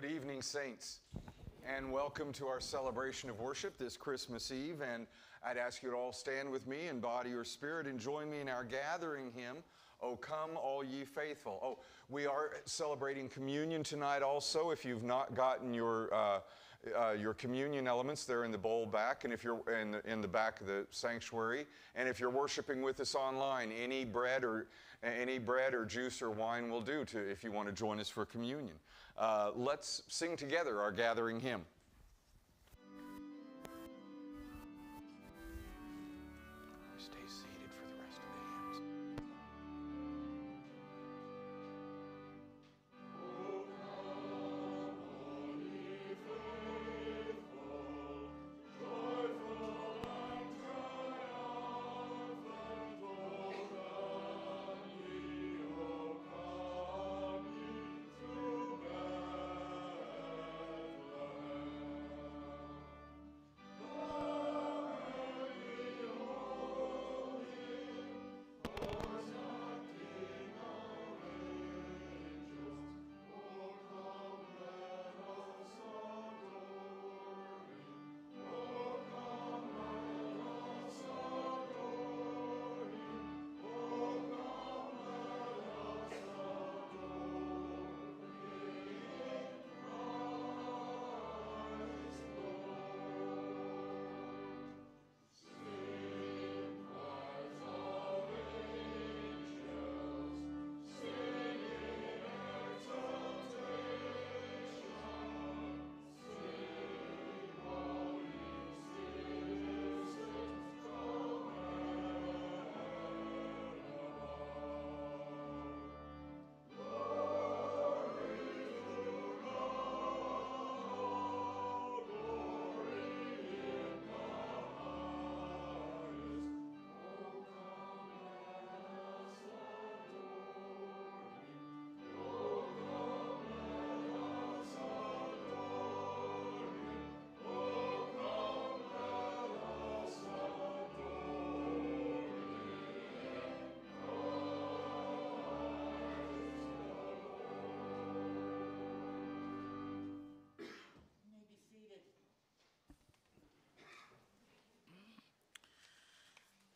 Good evening, saints, and welcome to our celebration of worship this Christmas Eve. And I'd ask you to all stand with me in body or spirit and join me in our gathering hymn, O come, all ye faithful. Oh, we are celebrating communion tonight also. If you've not gotten your, uh, uh, your communion elements, they're in the bowl back, and if you're in the, in the back of the sanctuary. And if you're worshiping with us online, any bread or any bread or juice or wine will do to, if you want to join us for communion. Uh, let's sing together our gathering hymn.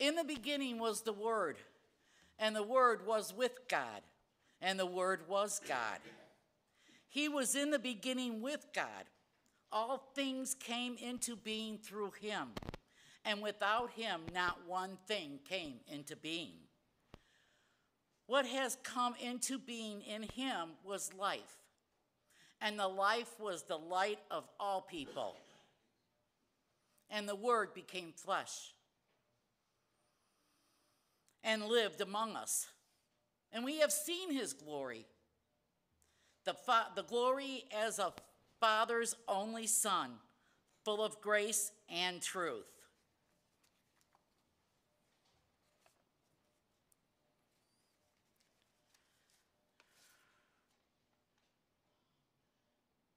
In the beginning was the Word, and the Word was with God, and the Word was God. He was in the beginning with God. All things came into being through him, and without him, not one thing came into being. What has come into being in him was life, and the life was the light of all people. And the Word became flesh and lived among us. And we have seen his glory the, the glory as a Father's only Son, full of grace and truth.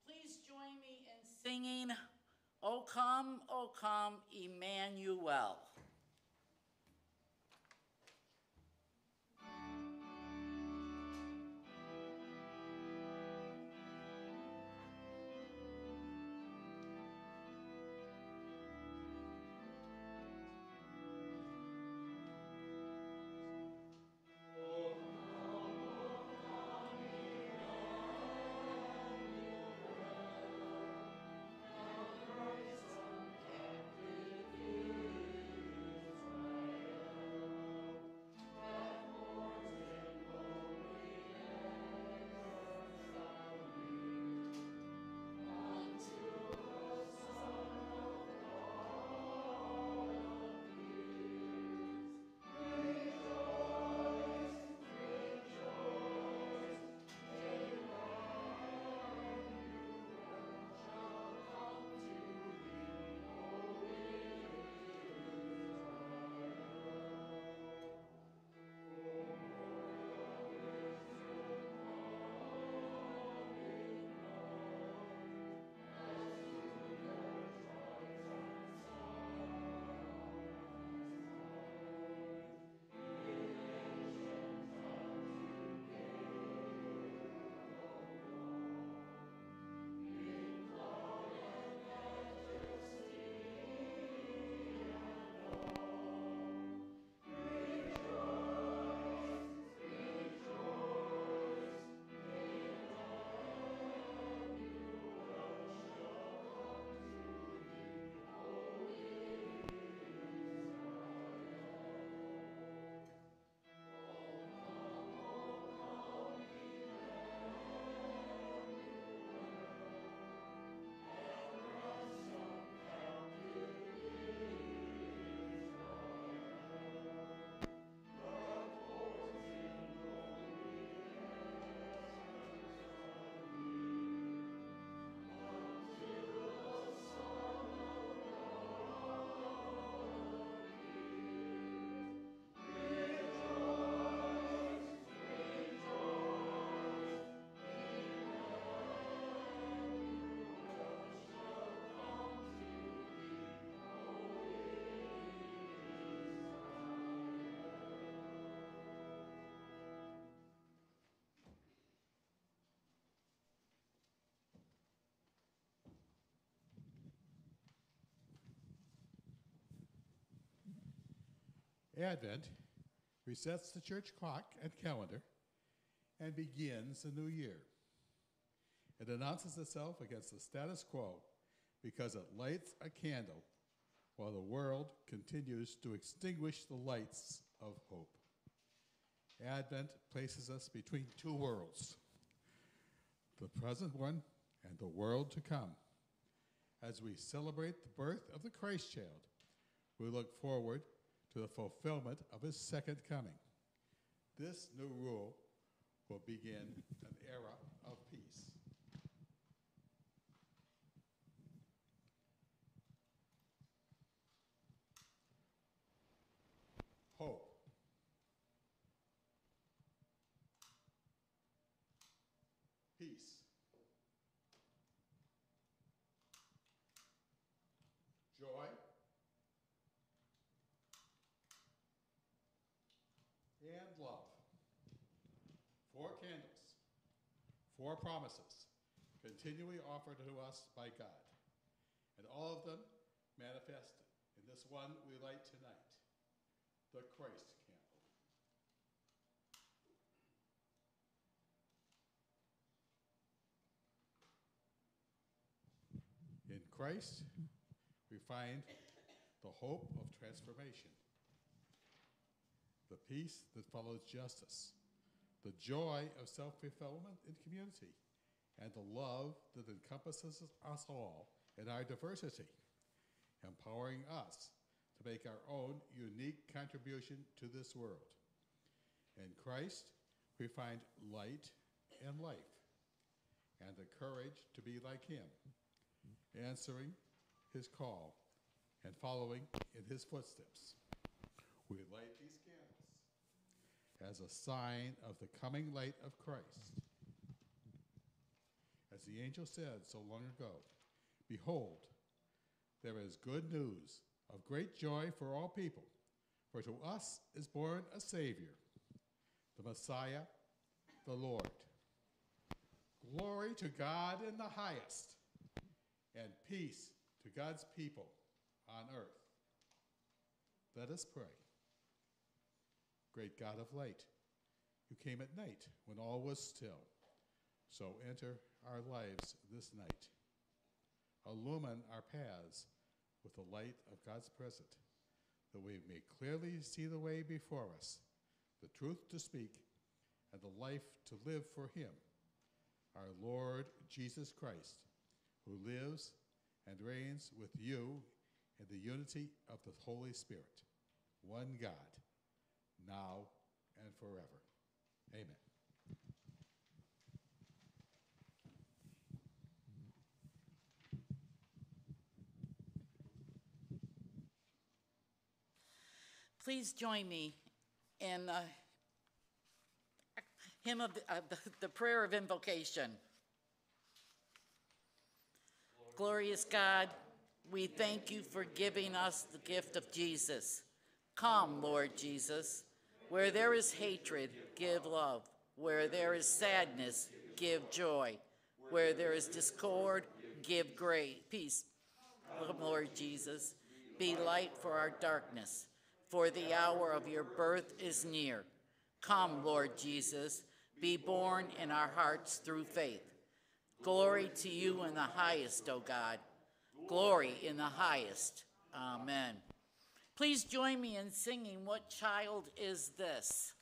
Please join me in singing, O come, O come, Emmanuel. Advent resets the church clock and calendar and begins the new year. It announces itself against the status quo because it lights a candle while the world continues to extinguish the lights of hope. Advent places us between two worlds the present one and the world to come. As we celebrate the birth of the Christ child, we look forward to the fulfillment of his second coming. This new rule will begin an era of peace. Hope. Peace. Joy. Love. Four candles, four promises, continually offered to us by God. And all of them manifested in this one we light tonight, the Christ candle. In Christ, we find the hope of transformation the peace that follows justice, the joy of self fulfillment in community, and the love that encompasses us all in our diversity, empowering us to make our own unique contribution to this world. In Christ, we find light and life, and the courage to be like Him, answering His call and following in His footsteps. We light these as a sign of the coming light of Christ. As the angel said so long ago, Behold, there is good news of great joy for all people, for to us is born a Savior, the Messiah, the Lord. Glory to God in the highest, and peace to God's people on earth. Let us pray. Great God of light, you came at night when all was still. So enter our lives this night. Illumine our paths with the light of God's presence, that we may clearly see the way before us, the truth to speak, and the life to live for Him, our Lord Jesus Christ, who lives and reigns with you in the unity of the Holy Spirit, one God now and forever. Amen. Please join me in uh, hymn of the, uh, the, the prayer of invocation. Glorious God, we thank you for giving us the gift of Jesus. Come, Lord Jesus. Where there is hatred, give love. Where there is sadness, give joy. Where there is discord, give great peace. Oh, Lord Jesus, be light for our darkness, for the hour of your birth is near. Come, Lord Jesus, be born in our hearts through faith. Glory to you in the highest, O God. Glory in the highest. Amen. Please join me in singing What Child Is This?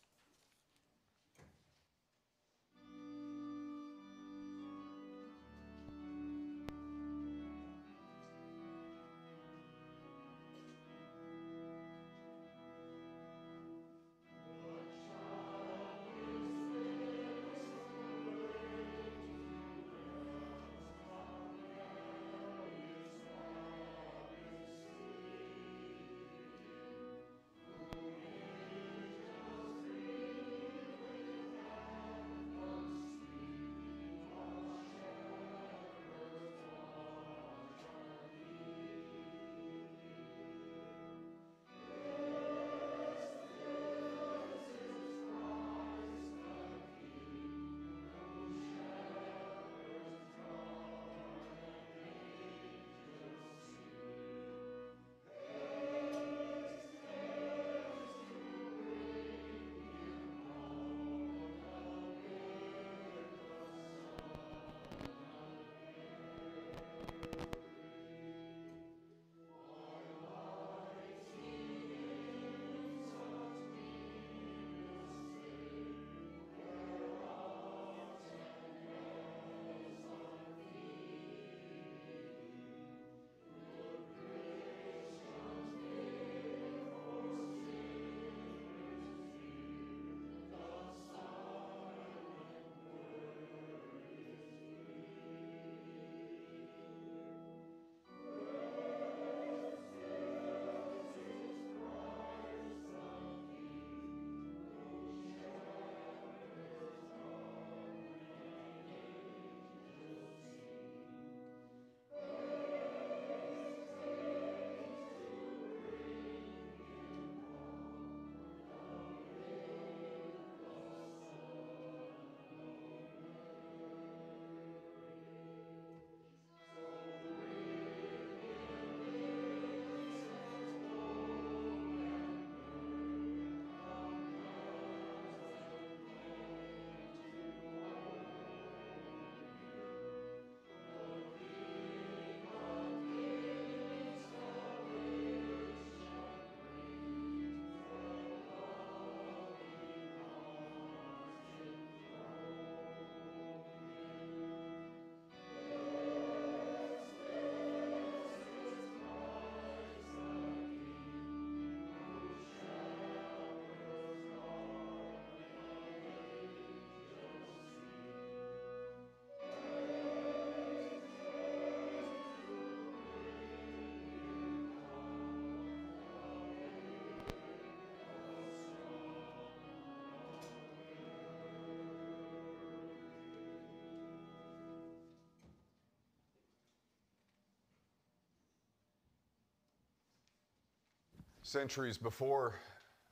Centuries before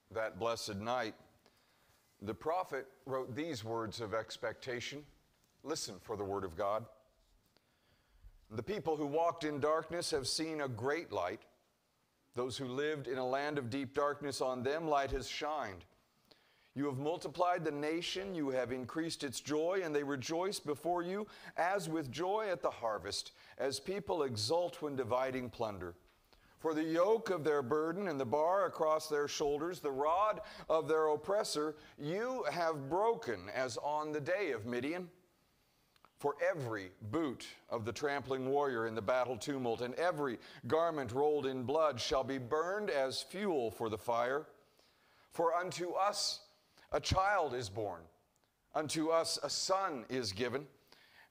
that blessed night, the prophet wrote these words of expectation. Listen for the word of God. The people who walked in darkness have seen a great light. Those who lived in a land of deep darkness, on them light has shined. You have multiplied the nation, you have increased its joy, and they rejoice before you as with joy at the harvest, as people exult when dividing plunder. For the yoke of their burden and the bar across their shoulders, the rod of their oppressor, you have broken as on the day of Midian. For every boot of the trampling warrior in the battle tumult, and every garment rolled in blood shall be burned as fuel for the fire. For unto us a child is born, unto us a son is given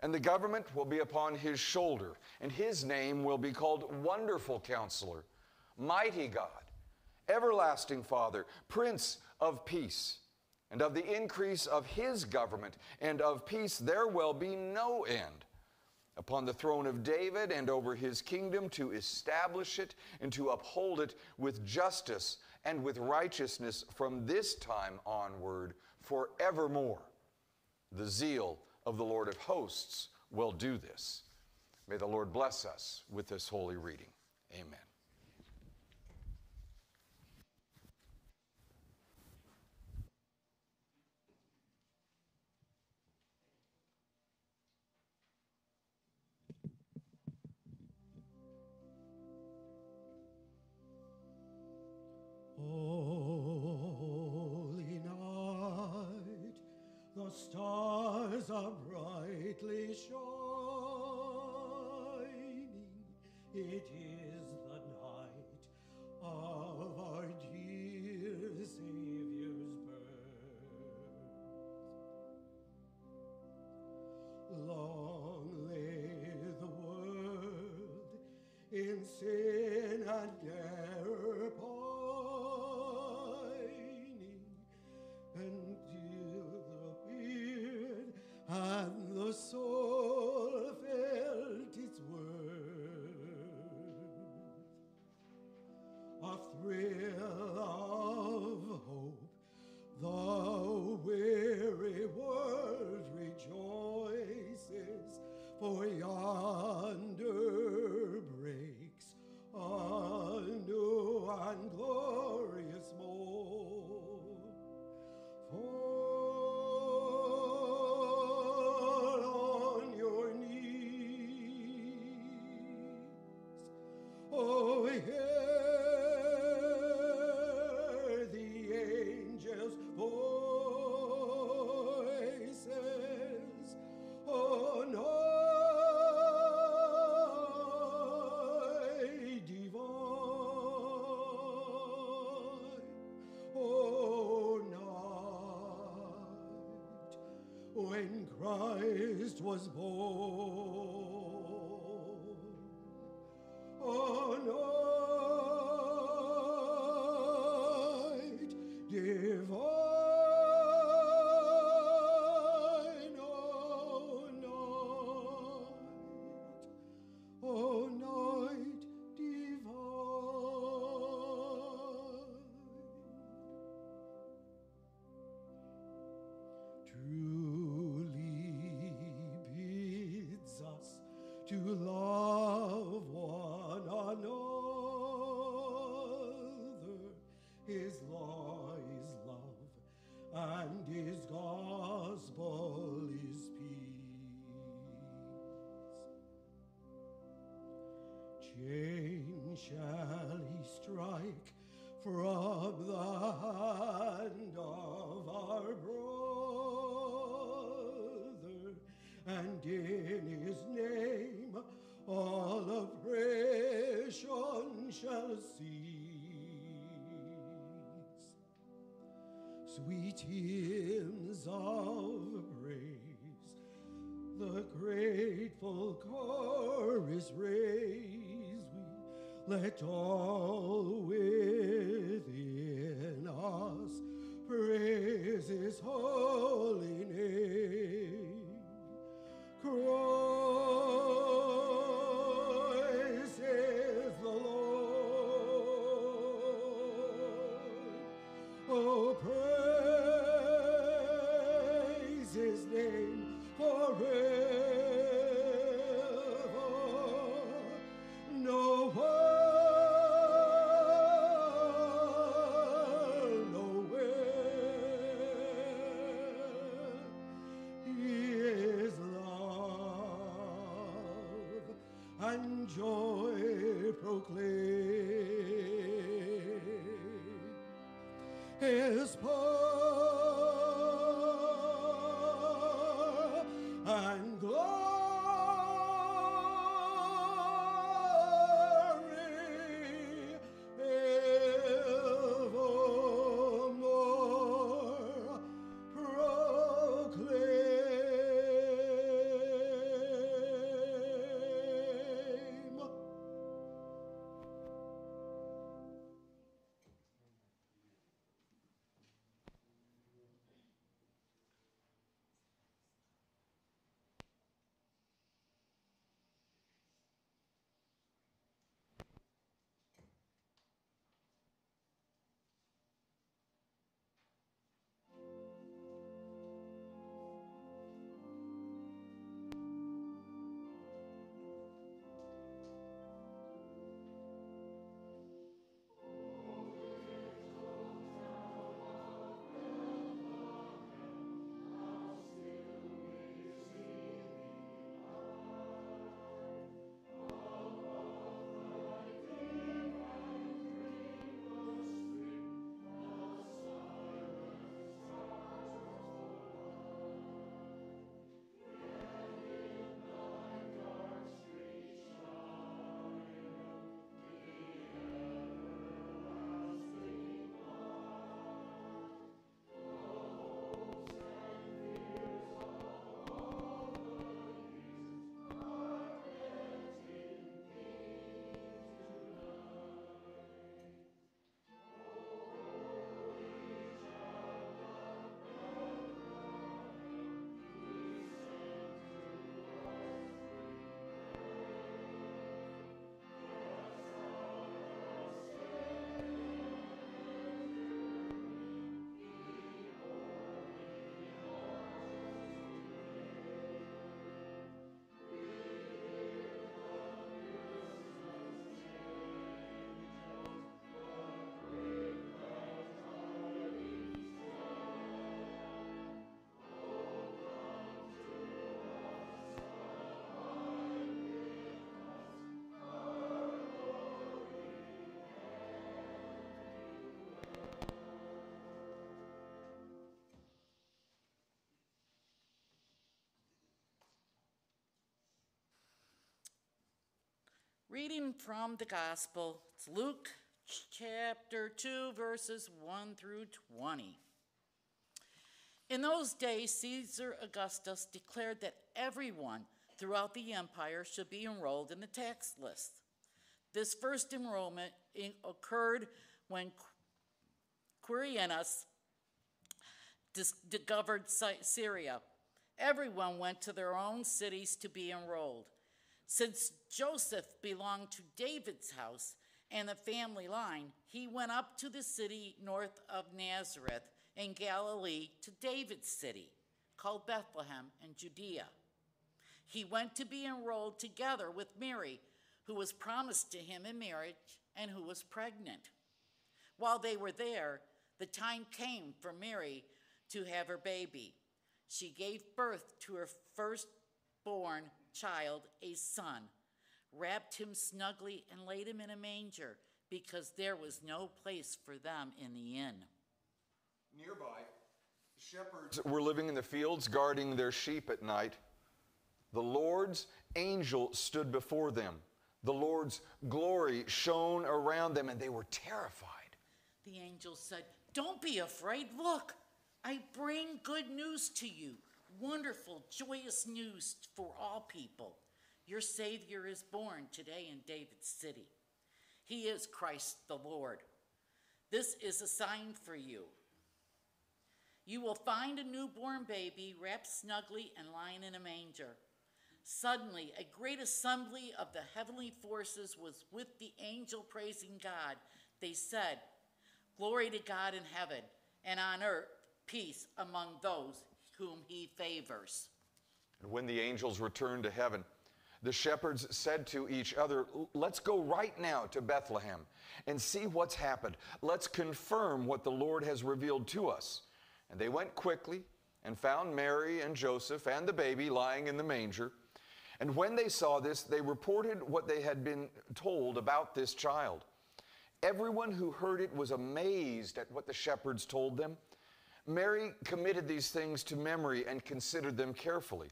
and the government will be upon his shoulder, and his name will be called Wonderful Counselor, Mighty God, Everlasting Father, Prince of Peace. And of the increase of his government and of peace there will be no end upon the throne of David and over his kingdom to establish it and to uphold it with justice and with righteousness from this time onward forevermore. The zeal of the Lord of hosts will do this. May the Lord bless us with this holy reading. Amen. Brightly shining. It is Christ was born. Oh, night divine, to love Sweet hymns of praise, the grateful chorus raise. We, let all within joy proclaim. His power Reading from the Gospel, it's Luke chapter 2, verses 1 through 20. In those days, Caesar Augustus declared that everyone throughout the empire should be enrolled in the tax list. This first enrollment occurred when Qu- Quirinius dis- governed Syria. Everyone went to their own cities to be enrolled. Since Joseph belonged to David's house and the family line, he went up to the city north of Nazareth in Galilee to David's city, called Bethlehem in Judea. He went to be enrolled together with Mary, who was promised to him in marriage and who was pregnant. While they were there, the time came for Mary to have her baby. She gave birth to her firstborn child, a son, wrapped him snugly, and laid him in a manger because there was no place for them in the inn. Nearby, shepherds were living in the fields guarding their sheep at night. The Lord's angel stood before them. The Lord's glory shone around them, and they were terrified. The angel said, Don't be afraid. Look, I bring good news to you. Wonderful, joyous news for all people. Your Savior is born today in David's city. He is Christ the Lord. This is a sign for you. You will find a newborn baby wrapped snugly and lying in a manger. Suddenly, a great assembly of the heavenly forces was with the angel praising God. They said, Glory to God in heaven, and on earth peace among those whom he favors. And when the angels returned to heaven, the shepherds said to each other, Let's go right now to Bethlehem and see what's happened. Let's confirm what the Lord has revealed to us. And they went quickly and found Mary and Joseph and the baby lying in the manger. And when they saw this, they reported what they had been told about this child. Everyone who heard it was amazed at what the shepherds told them. Mary committed these things to memory and considered them carefully.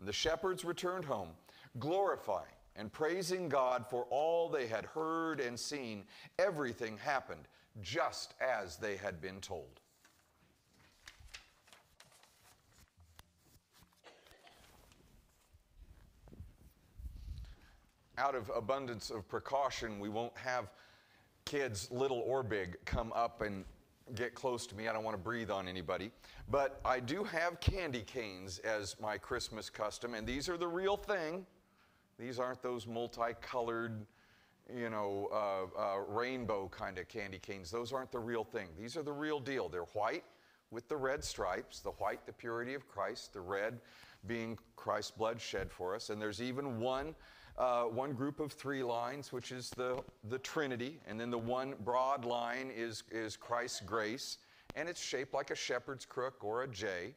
The shepherds returned home, glorifying and praising God for all they had heard and seen. Everything happened just as they had been told. Out of abundance of precaution, we won't have kids, little or big, come up and get close to me. I don't want to breathe on anybody. But I do have candy canes as my Christmas custom, and these are the real thing. These aren't those multicolored, you know, uh, uh, rainbow kind of candy canes. Those aren't the real thing. These are the real deal. They're white with the red stripes, the white, the purity of Christ, the red being Christ's blood shed for us. And there's even one uh, one group of three lines, which is the, the Trinity, and then the one broad line is, is Christ's grace, and it's shaped like a shepherd's crook or a J.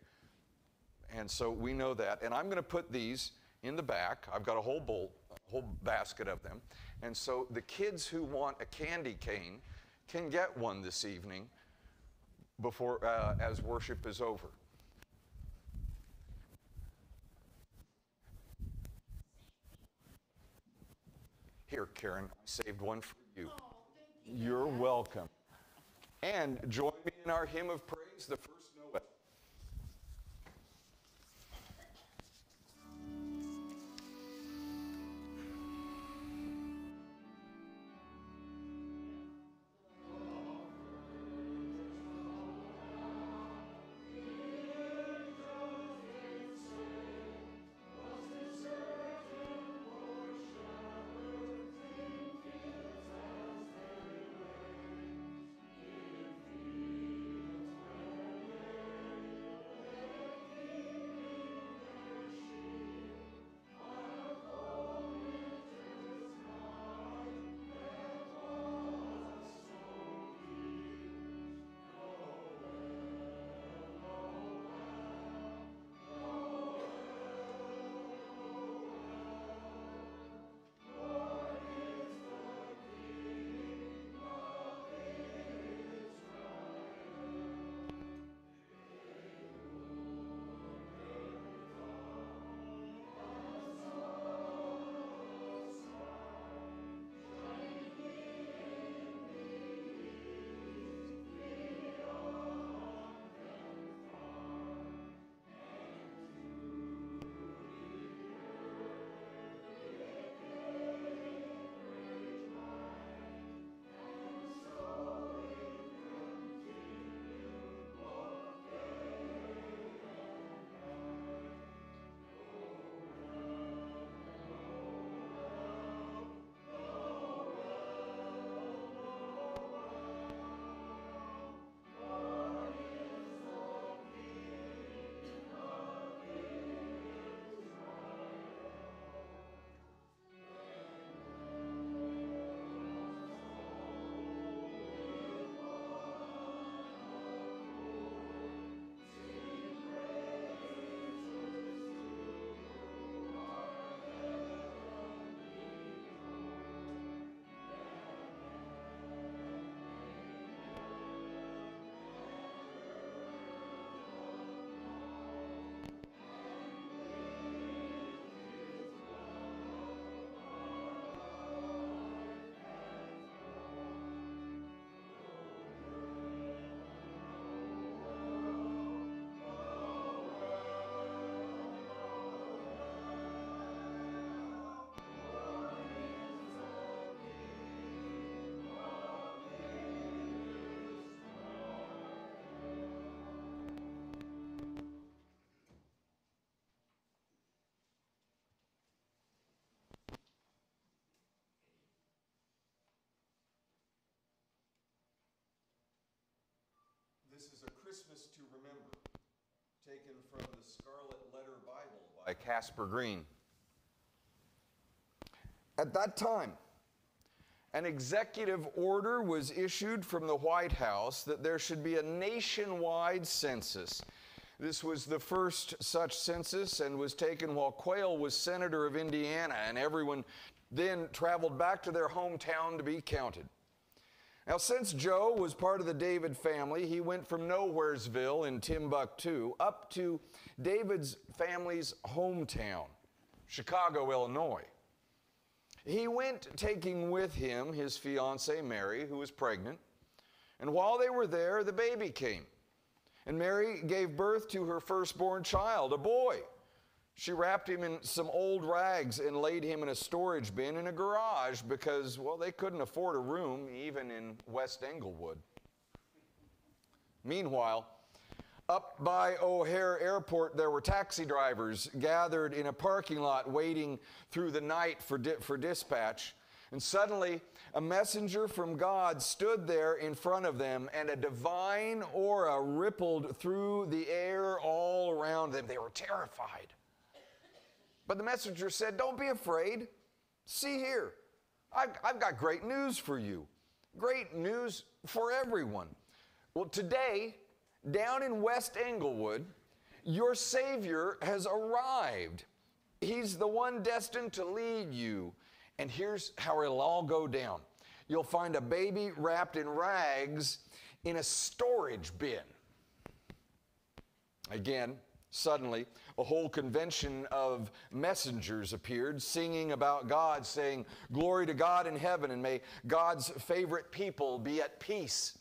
And so we know that. And I'm going to put these in the back. I've got a whole bowl, a whole basket of them. And so the kids who want a candy cane can get one this evening before uh, as worship is over. Here, Karen, I saved one for you. You're welcome. And join me in our hymn of praise, the first Christmas to Remember, taken from the Scarlet Letter Bible by Casper Green. At that time, an executive order was issued from the White House that there should be a nationwide census. This was the first such census and was taken while Quayle was senator of Indiana, and everyone then traveled back to their hometown to be counted. Now, since Joe was part of the David family, he went from Nowheresville in Timbuktu up to David's family's hometown, Chicago, Illinois. He went taking with him his fiancee Mary, who was pregnant, and while they were there, the baby came. And Mary gave birth to her firstborn child, a boy. She wrapped him in some old rags and laid him in a storage bin in a garage because, well, they couldn't afford a room even in West Englewood. Meanwhile, up by O'Hare Airport, there were taxi drivers gathered in a parking lot waiting through the night for, di- for dispatch. And suddenly, a messenger from God stood there in front of them, and a divine aura rippled through the air all around them. They were terrified. But the messenger said, Don't be afraid. See here, I've, I've got great news for you. Great news for everyone. Well, today, down in West Englewood, your Savior has arrived. He's the one destined to lead you. And here's how it'll all go down you'll find a baby wrapped in rags in a storage bin. Again, suddenly, a whole convention of messengers appeared singing about God, saying, Glory to God in heaven, and may God's favorite people be at peace.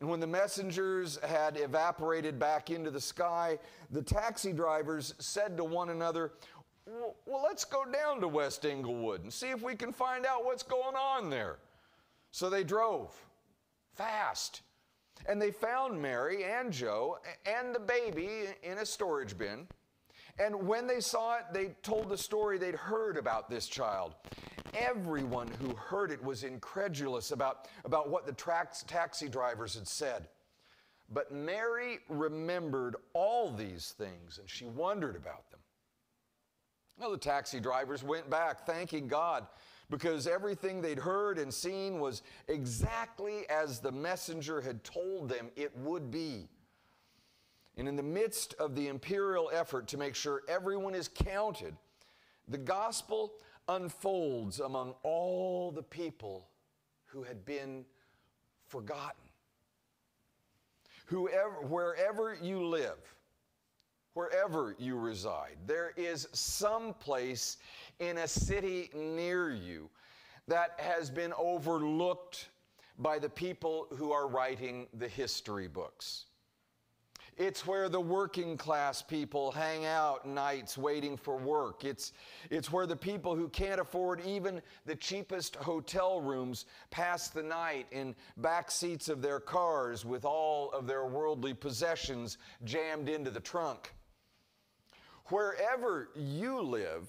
And when the messengers had evaporated back into the sky, the taxi drivers said to one another, Well, let's go down to West Englewood and see if we can find out what's going on there. So they drove fast. And they found Mary and Joe and the baby in a storage bin. And when they saw it, they told the story they'd heard about this child. Everyone who heard it was incredulous about, about what the trax, taxi drivers had said. But Mary remembered all these things and she wondered about them. Well, the taxi drivers went back thanking God because everything they'd heard and seen was exactly as the messenger had told them it would be. And in the midst of the imperial effort to make sure everyone is counted, the gospel unfolds among all the people who had been forgotten. Whoever, wherever you live, wherever you reside, there is some place in a city near you that has been overlooked by the people who are writing the history books. It's where the working class people hang out nights waiting for work. It's, it's where the people who can't afford even the cheapest hotel rooms pass the night in back seats of their cars with all of their worldly possessions jammed into the trunk. Wherever you live,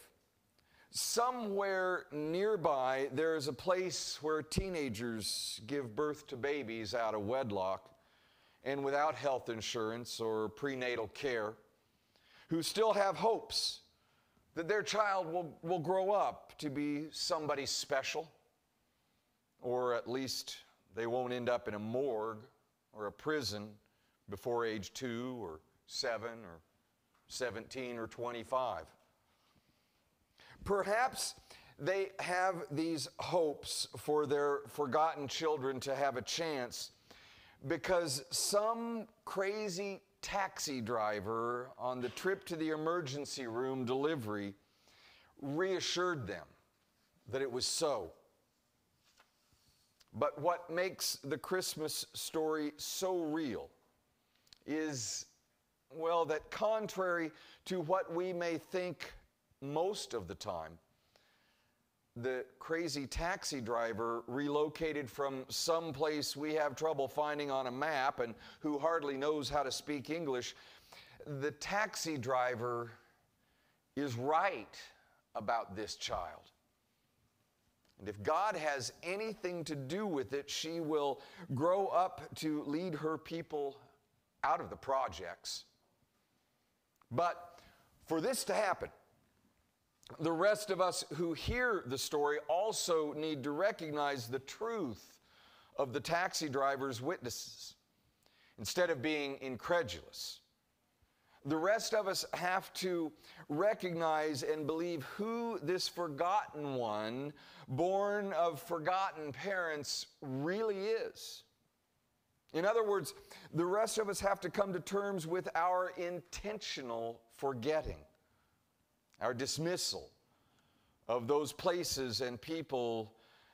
somewhere nearby, there is a place where teenagers give birth to babies out of wedlock and without health insurance or prenatal care, who still have hopes that their child will, will grow up to be somebody special, or at least they won't end up in a morgue or a prison before age two or seven or 17 or 25. Perhaps they have these hopes for their forgotten children to have a chance because some crazy taxi driver on the trip to the emergency room delivery reassured them that it was so. But what makes the Christmas story so real is, well, that contrary to what we may think most of the time, the crazy taxi driver relocated from some place we have trouble finding on a map and who hardly knows how to speak English, the taxi driver is right about this child. And if God has anything to do with it, she will grow up to lead her people out of the projects. But for this to happen, the rest of us who hear the story also need to recognize the truth of the taxi driver's witnesses instead of being incredulous. The rest of us have to recognize and believe who this forgotten one, born of forgotten parents, really is. In other words, the rest of us have to come to terms with our intentional forgetting, our dismissal of those places and people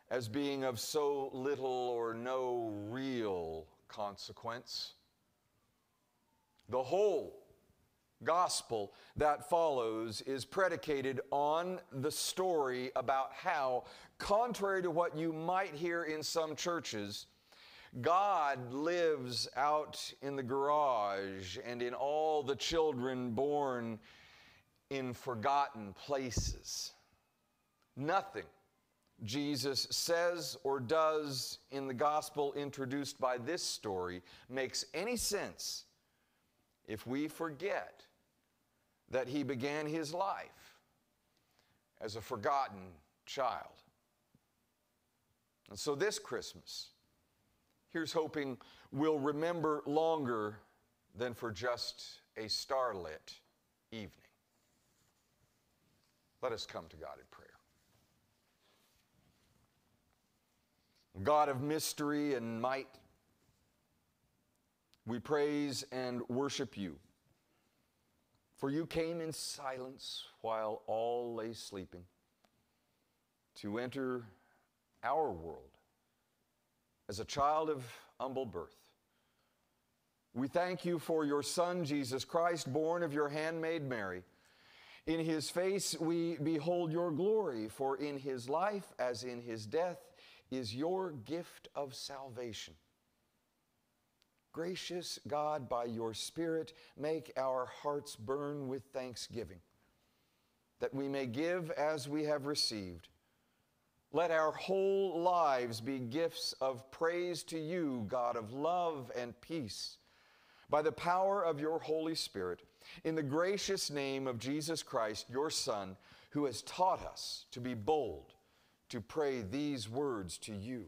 as being of so little or no real consequence. The whole gospel that follows is predicated on the story about how, contrary to what you might hear in some churches, God lives out in the garage and in all the children born in forgotten places. Nothing Jesus says or does in the gospel introduced by this story makes any sense if we forget that he began his life as a forgotten child. And so this Christmas, here's hoping we'll remember longer than for just a starlit evening. Let us come to God in prayer. God of mystery and might, we praise and worship you. For you came in silence while all lay sleeping to enter our world as a child of humble birth. We thank you for your Son, Jesus Christ, born of your handmaid Mary. In his face we behold your glory, for in his life as in his death is your gift of salvation. Gracious God, by your Spirit, make our hearts burn with thanksgiving, that we may give as we have received. Let our whole lives be gifts of praise to you, God of love and peace, by the power of your Holy Spirit, in the gracious name of Jesus Christ, your Son, who has taught us to be bold to pray these words to you.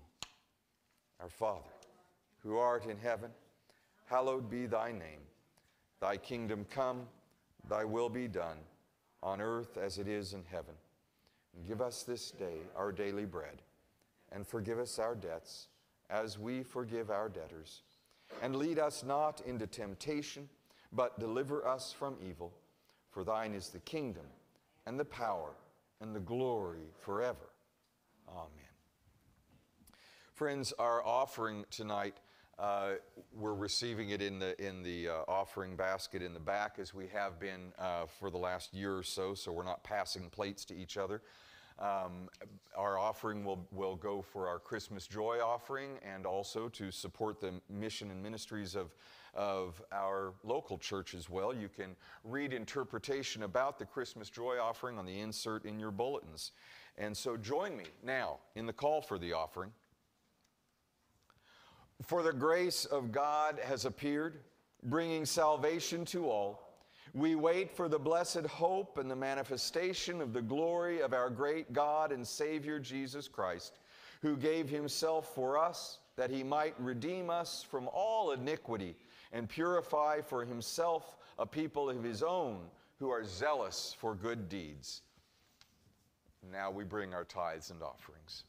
Our Father, who art in heaven, hallowed be thy name. Thy kingdom come, thy will be done, on earth as it is in heaven. And give us this day our daily bread, and forgive us our debts as we forgive our debtors. And lead us not into temptation, but deliver us from evil. For thine is the kingdom, and the power, and the glory forever. Amen. Friends, our offering tonight, uh, we're receiving it in the, in the uh, offering basket in the back as we have been uh, for the last year or so, so we're not passing plates to each other. Um, our offering will, will go for our Christmas Joy offering and also to support the mission and ministries of, of our local church as well. You can read interpretation about the Christmas Joy offering on the insert in your bulletins. And so join me now in the call for the offering. For the grace of God has appeared, bringing salvation to all. We wait for the blessed hope and the manifestation of the glory of our great God and Savior Jesus Christ, who gave himself for us that he might redeem us from all iniquity and purify for himself a people of his own who are zealous for good deeds. Now we bring our tithes and offerings.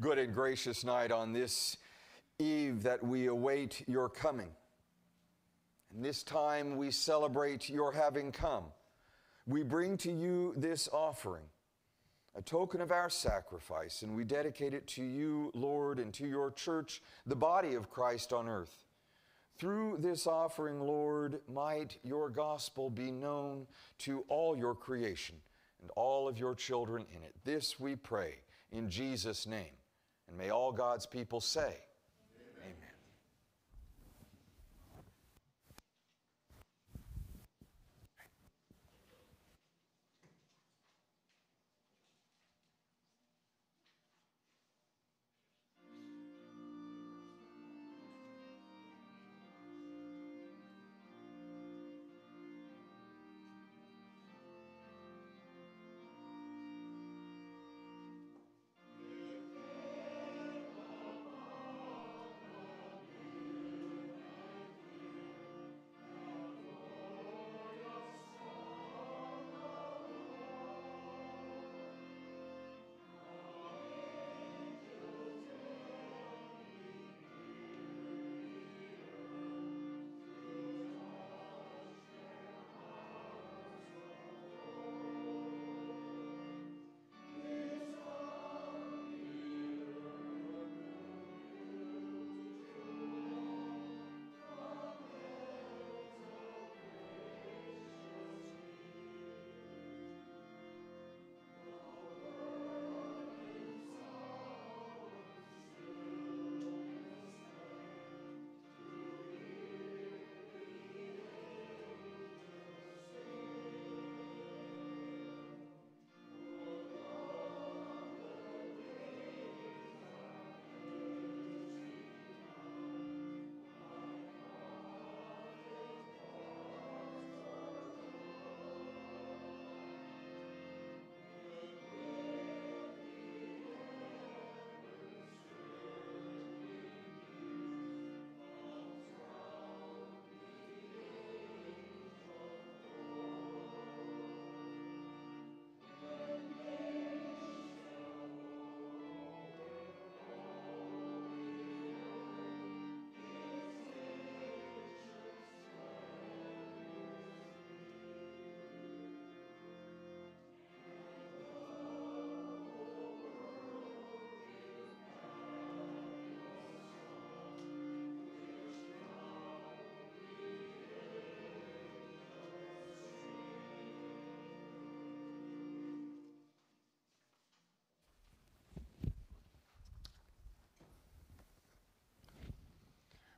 Good and gracious night on this eve that we await your coming. And this time we celebrate your having come. We bring to you this offering, a token of our sacrifice, and we dedicate it to you, Lord, and to your church, the body of Christ on earth. Through this offering, Lord, might your gospel be known to all your creation and all of your children in it. This we pray in Jesus' name. And may all God's people say,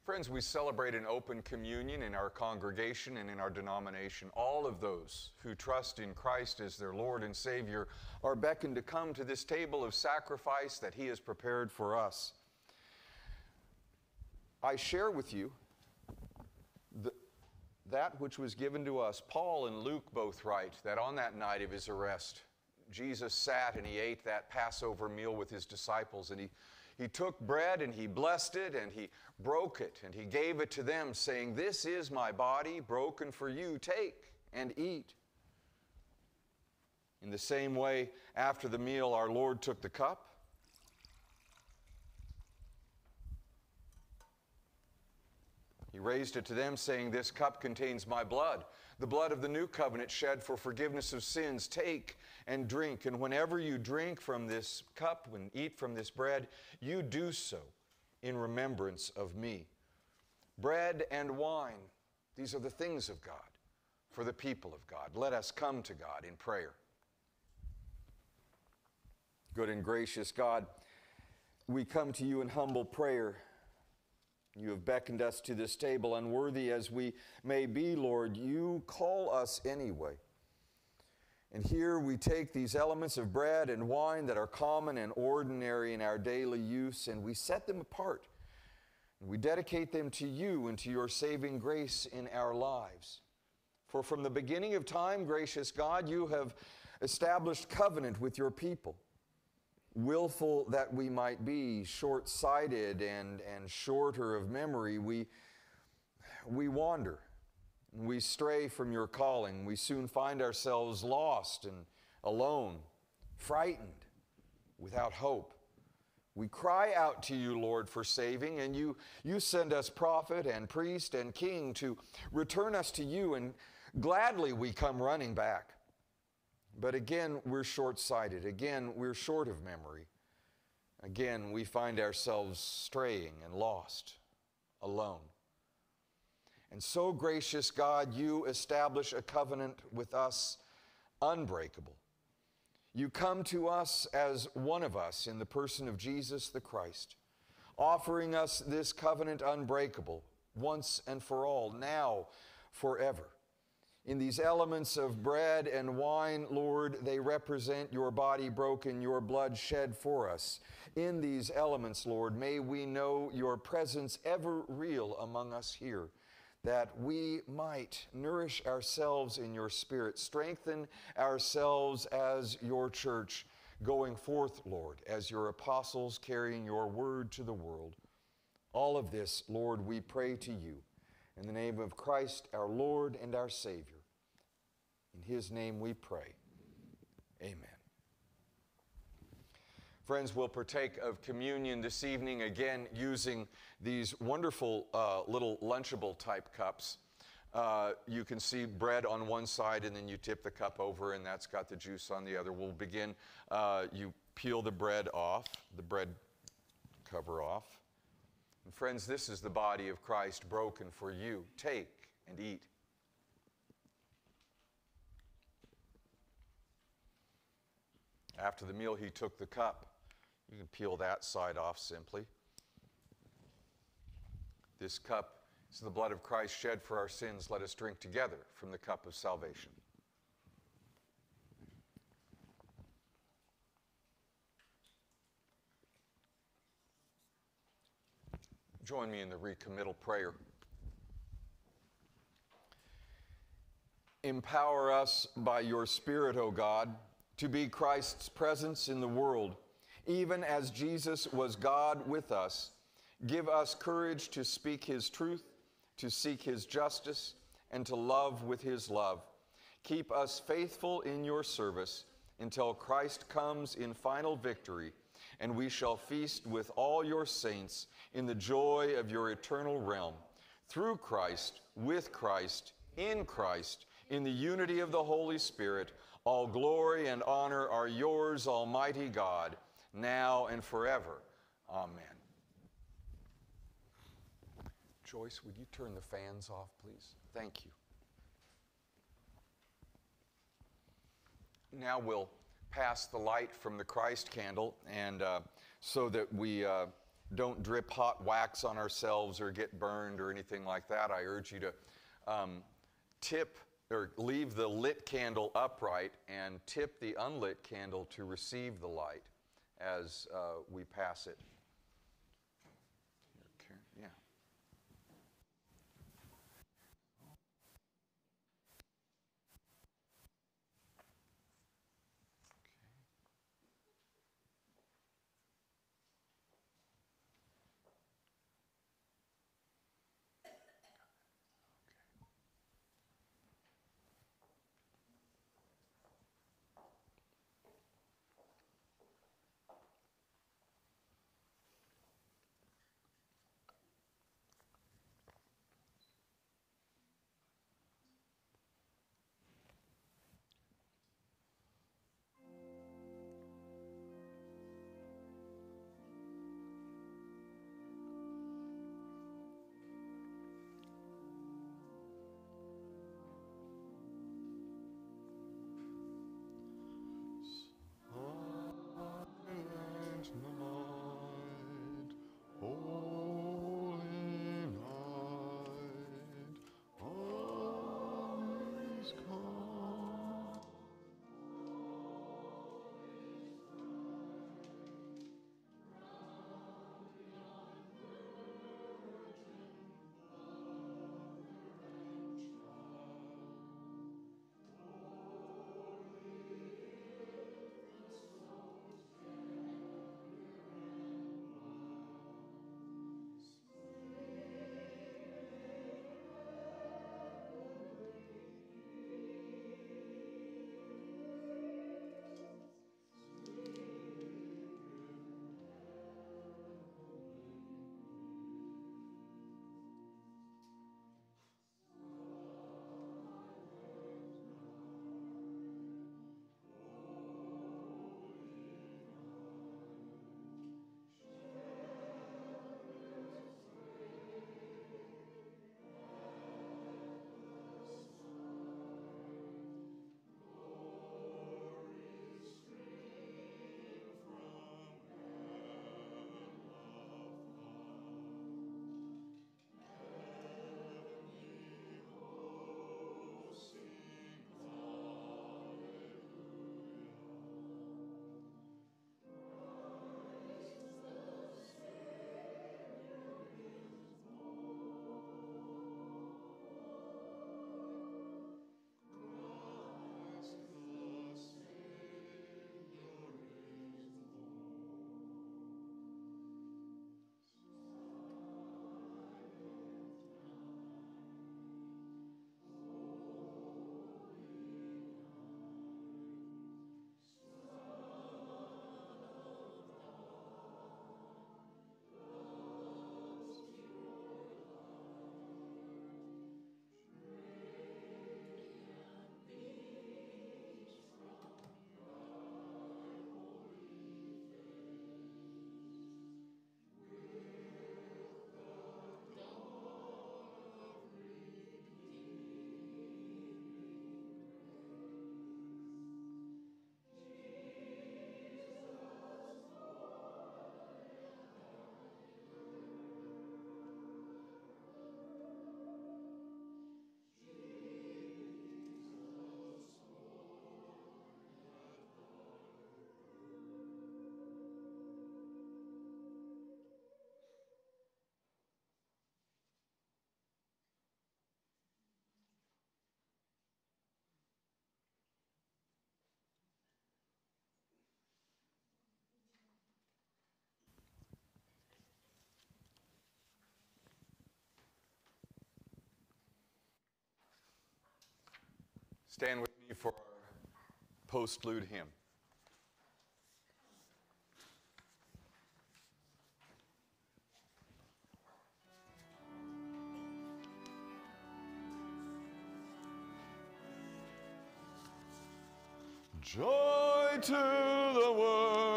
Friends, we celebrate an open communion in our congregation and in our denomination. All of those who trust in Christ as their Lord and Savior are beckoned to come to this table of sacrifice that He has prepared for us. I share with you the, that which was given to us. Paul and Luke both write that on that night of his arrest, Jesus sat and he ate that Passover meal with his disciples and he he took bread and he blessed it and he broke it and he gave it to them, saying, This is my body broken for you. Take and eat. In the same way, after the meal, our Lord took the cup. He raised it to them, saying, This cup contains my blood, the blood of the new covenant shed for forgiveness of sins. Take and drink. And whenever you drink from this cup and eat from this bread, you do so in remembrance of me. Bread and wine, these are the things of God for the people of God. Let us come to God in prayer. Good and gracious God, we come to you in humble prayer. You have beckoned us to this table, unworthy as we may be, Lord. You call us anyway. And here we take these elements of bread and wine that are common and ordinary in our daily use, and we set them apart. And we dedicate them to you and to your saving grace in our lives. For from the beginning of time, gracious God, you have established covenant with your people. Willful that we might be, short sighted and, and shorter of memory, we, we wander we stray from your calling. We soon find ourselves lost and alone, frightened, without hope. We cry out to you, Lord, for saving, and you, you send us prophet and priest and king to return us to you, and gladly we come running back. But again, we're short sighted. Again, we're short of memory. Again, we find ourselves straying and lost, alone. And so, gracious God, you establish a covenant with us unbreakable. You come to us as one of us in the person of Jesus the Christ, offering us this covenant unbreakable once and for all, now, forever. In these elements of bread and wine, Lord, they represent your body broken, your blood shed for us. In these elements, Lord, may we know your presence ever real among us here that we might nourish ourselves in your spirit, strengthen ourselves as your church going forth, Lord, as your apostles carrying your word to the world. All of this, Lord, we pray to you in the name of Christ, our Lord and our Savior. In his name we pray. Amen. Friends, we'll partake of communion this evening again using these wonderful uh, little Lunchable type cups. Uh, you can see bread on one side, and then you tip the cup over, and that's got the juice on the other. We'll begin. Uh, you peel the bread off, the bread cover off. And friends, this is the body of Christ broken for you. Take and eat. After the meal, he took the cup. You can peel that side off simply. This cup is the blood of Christ shed for our sins. Let us drink together from the cup of salvation. Join me in the recommittal prayer. Empower us by your Spirit, O God, to be Christ's presence in the world even as Jesus was God with us, give us courage to speak His truth, to seek His justice, and to love with His love. Keep us faithful in your service until Christ comes in final victory, and we shall feast with all your saints in the joy of your eternal realm. Through Christ, with Christ, in Christ, in the unity of the Holy Spirit, all glory and honor are yours, Almighty God now and forever. Amen. Joyce, would you turn the fans off, please? Thank you. Now we'll pass the light from the Christ candle, and uh, so that we uh, don't drip hot wax on ourselves or get burned or anything like that, I urge you to um, tip or leave the lit candle upright and tip the unlit candle to receive the light as uh, we pass it. Stand with me for our postlude hymn. Joy to the world,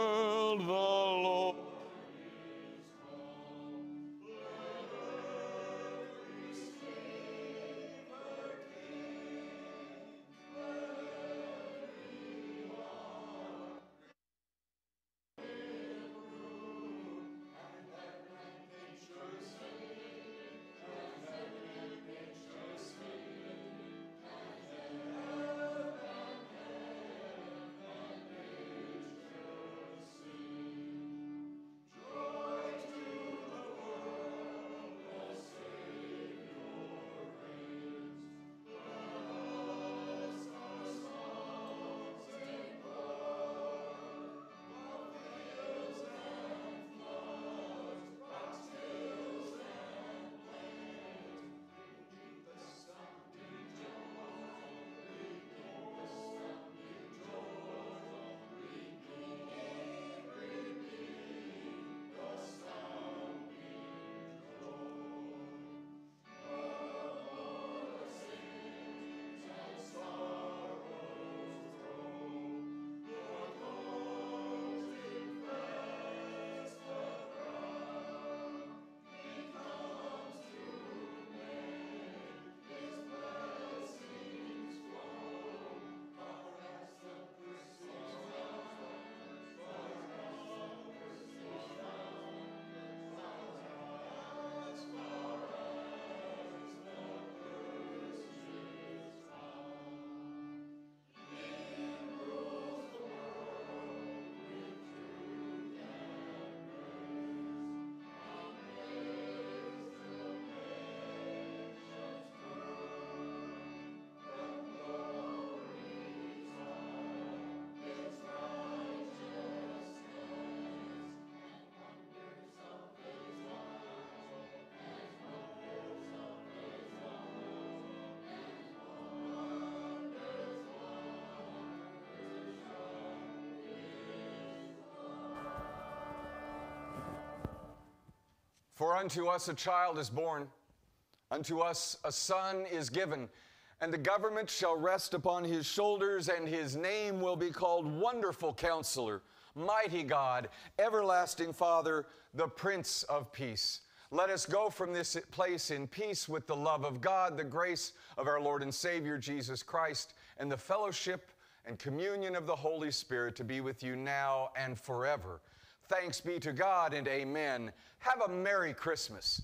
For unto us a child is born, unto us a son is given, and the government shall rest upon his shoulders, and his name will be called Wonderful Counselor, Mighty God, Everlasting Father, the Prince of Peace. Let us go from this place in peace with the love of God, the grace of our Lord and Savior Jesus Christ, and the fellowship and communion of the Holy Spirit to be with you now and forever. Thanks be to God and amen. Have a Merry Christmas.